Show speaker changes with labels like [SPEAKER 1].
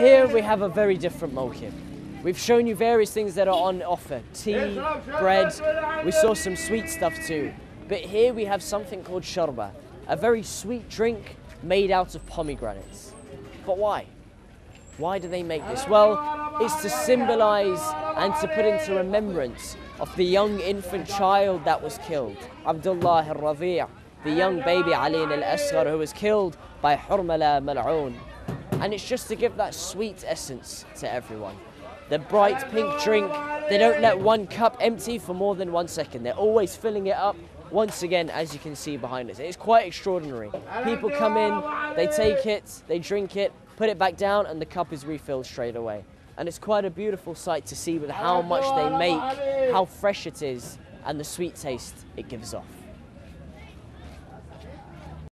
[SPEAKER 1] Here we have a very different mawkib. We've shown you various things that are on offer tea, bread, we saw some sweet stuff too. But here we have something called sharbat, a very sweet drink made out of pomegranates. But why? Why do they make this? Well, it's to symbolize and to put into remembrance of the young infant child that was killed, Abdullah al-Radi', the young baby Ali al-Asghar who was killed by Hurmala Mal'oon. Mm. And it's just to give that sweet essence to everyone. The bright pink drink, they don't let one cup empty for more than one second. They're always filling it up once again, as you can see behind us. It's quite extraordinary. People come in, they take it, they drink it, put it back down, and the cup is refilled straight away. And it's quite a beautiful sight to see with how much they make, how fresh it is, and the sweet taste it gives off.